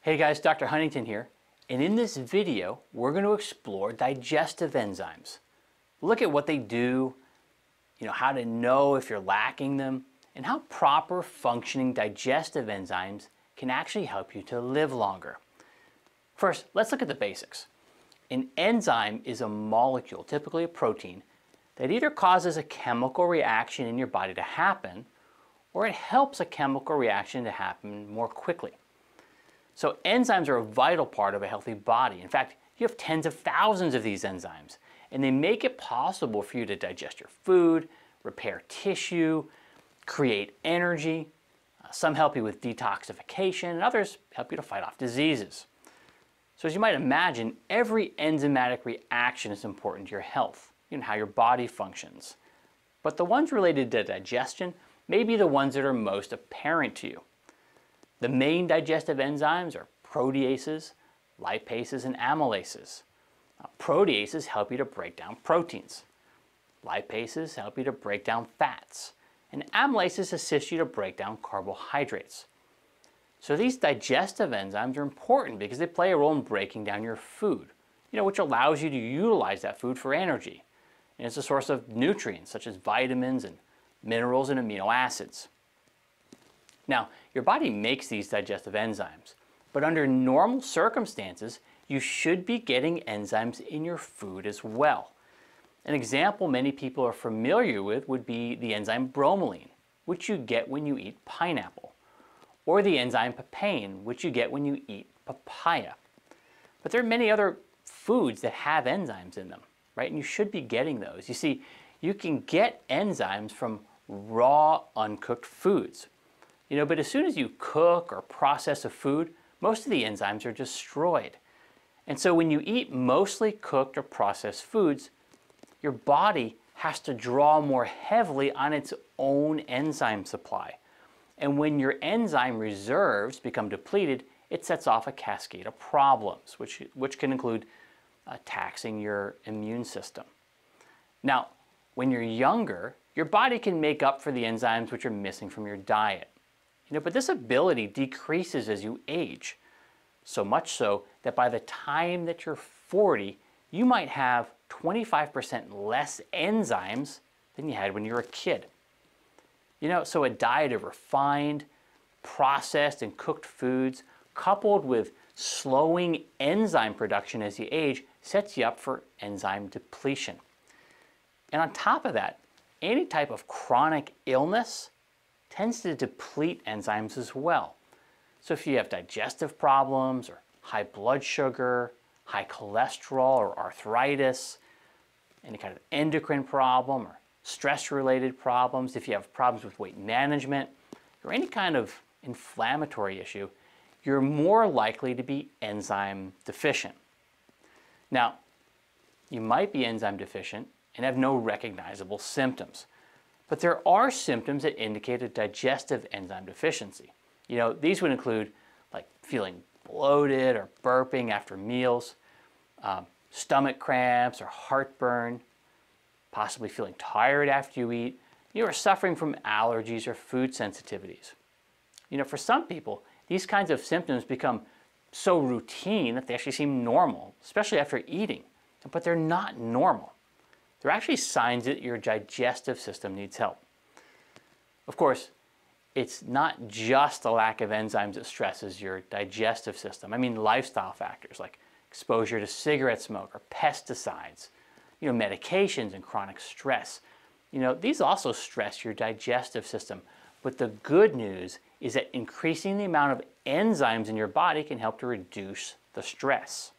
Hey guys, Dr. Huntington here, and in this video, we're going to explore digestive enzymes. Look at what they do, you know, how to know if you're lacking them, and how proper functioning digestive enzymes can actually help you to live longer. First, let's look at the basics. An enzyme is a molecule, typically a protein, that either causes a chemical reaction in your body to happen, or it helps a chemical reaction to happen more quickly. So enzymes are a vital part of a healthy body. In fact, you have tens of thousands of these enzymes, and they make it possible for you to digest your food, repair tissue, create energy. Uh, some help you with detoxification, and others help you to fight off diseases. So as you might imagine, every enzymatic reaction is important to your health, and how your body functions. But the ones related to digestion may be the ones that are most apparent to you. The main digestive enzymes are proteases, lipases, and amylases. Now, proteases help you to break down proteins. Lipases help you to break down fats. And amylases assist you to break down carbohydrates. So these digestive enzymes are important because they play a role in breaking down your food, you know, which allows you to utilize that food for energy. And it's a source of nutrients such as vitamins and minerals and amino acids. Now, your body makes these digestive enzymes, but under normal circumstances, you should be getting enzymes in your food as well. An example many people are familiar with would be the enzyme bromelain, which you get when you eat pineapple, or the enzyme papain, which you get when you eat papaya. But there are many other foods that have enzymes in them, right? And you should be getting those. You see, you can get enzymes from raw, uncooked foods, you know, but as soon as you cook or process a food, most of the enzymes are destroyed. And so when you eat mostly cooked or processed foods, your body has to draw more heavily on its own enzyme supply. And when your enzyme reserves become depleted, it sets off a cascade of problems, which, which can include uh, taxing your immune system. Now, when you're younger, your body can make up for the enzymes which are missing from your diet. You know, but this ability decreases as you age. So much so that by the time that you're 40, you might have 25% less enzymes than you had when you were a kid. You know, so a diet of refined, processed, and cooked foods coupled with slowing enzyme production as you age sets you up for enzyme depletion. And on top of that, any type of chronic illness tends to deplete enzymes as well. So if you have digestive problems or high blood sugar, high cholesterol or arthritis, any kind of endocrine problem or stress-related problems, if you have problems with weight management, or any kind of inflammatory issue, you're more likely to be enzyme deficient. Now, you might be enzyme deficient and have no recognizable symptoms. But there are symptoms that indicate a digestive enzyme deficiency. You know, these would include like feeling bloated or burping after meals, um, stomach cramps or heartburn, possibly feeling tired after you eat. You are suffering from allergies or food sensitivities. You know, for some people, these kinds of symptoms become so routine that they actually seem normal, especially after eating, but they're not normal. They're actually signs that your digestive system needs help. Of course, it's not just the lack of enzymes that stresses your digestive system. I mean lifestyle factors like exposure to cigarette smoke or pesticides, you know, medications and chronic stress. You know, these also stress your digestive system. But the good news is that increasing the amount of enzymes in your body can help to reduce the stress.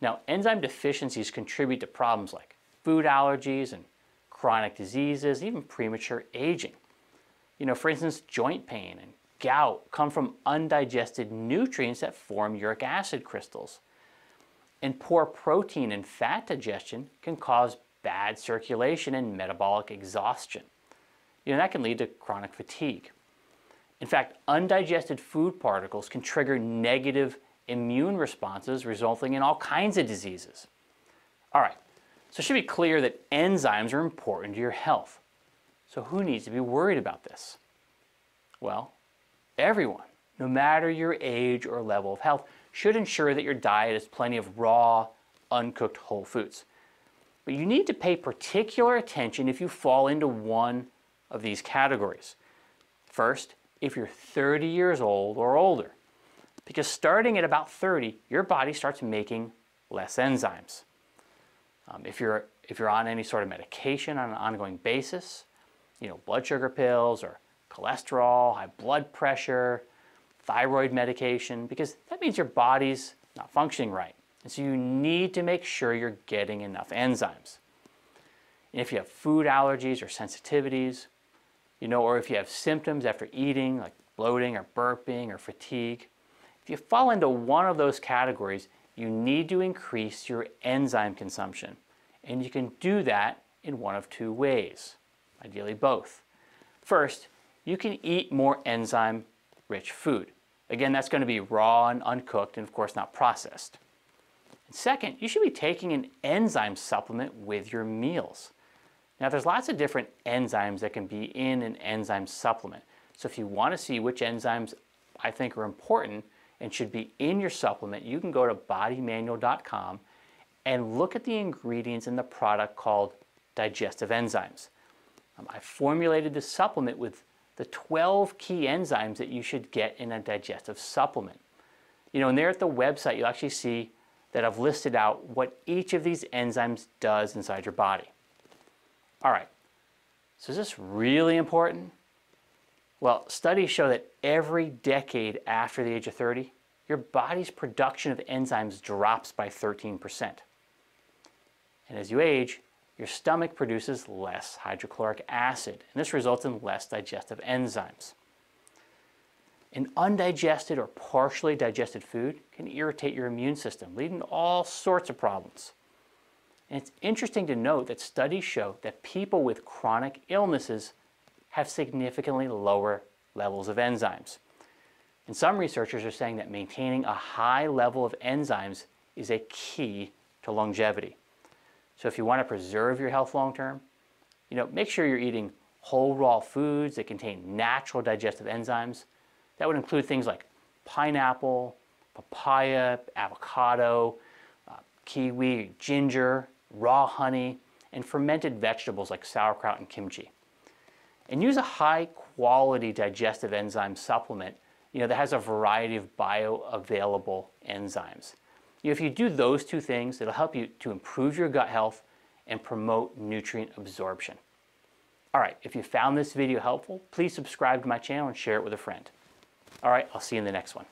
Now, enzyme deficiencies contribute to problems like food allergies and chronic diseases, even premature aging. You know, for instance, joint pain and gout come from undigested nutrients that form uric acid crystals. And poor protein and fat digestion can cause bad circulation and metabolic exhaustion. You know, that can lead to chronic fatigue. In fact, undigested food particles can trigger negative immune responses, resulting in all kinds of diseases. All right, so it should be clear that enzymes are important to your health. So who needs to be worried about this? Well, everyone. no matter your age or level of health, should ensure that your diet has plenty of raw, uncooked whole foods. But you need to pay particular attention if you fall into one of these categories. First, if you're 30 years old or older, because starting at about 30, your body starts making less enzymes. Um, if, you're, if you're on any sort of medication on an ongoing basis, you know, blood sugar pills or cholesterol, high blood pressure, thyroid medication, because that means your body's not functioning right. And so you need to make sure you're getting enough enzymes. And if you have food allergies or sensitivities, you know, or if you have symptoms after eating, like bloating or burping or fatigue, if you fall into one of those categories, you need to increase your enzyme consumption. And you can do that in one of two ways, ideally both. First, you can eat more enzyme rich food. Again, that's going to be raw and uncooked and of course not processed. And second, you should be taking an enzyme supplement with your meals. Now there's lots of different enzymes that can be in an enzyme supplement. So if you want to see which enzymes I think are important and should be in your supplement, you can go to bodymanual.com and look at the ingredients in the product called digestive enzymes. Um, I formulated this supplement with the 12 key enzymes that you should get in a digestive supplement. You know, and there at the website, you'll actually see that I've listed out what each of these enzymes does inside your body. All right, so is this really important? Well, studies show that every decade after the age of 30, your body's production of enzymes drops by 13%. And as you age, your stomach produces less hydrochloric acid, and this results in less digestive enzymes. An undigested or partially digested food can irritate your immune system, leading to all sorts of problems. And it's interesting to note that studies show that people with chronic illnesses have significantly lower levels of enzymes. And some researchers are saying that maintaining a high level of enzymes is a key to longevity. So if you want to preserve your health long term, you know, make sure you're eating whole raw foods that contain natural digestive enzymes. That would include things like pineapple, papaya, avocado, uh, kiwi, ginger, raw honey, and fermented vegetables like sauerkraut and kimchi. And use a high quality digestive enzyme supplement you know, that has a variety of bioavailable enzymes. You know, if you do those two things, it'll help you to improve your gut health and promote nutrient absorption. All right, if you found this video helpful, please subscribe to my channel and share it with a friend. All right, I'll see you in the next one.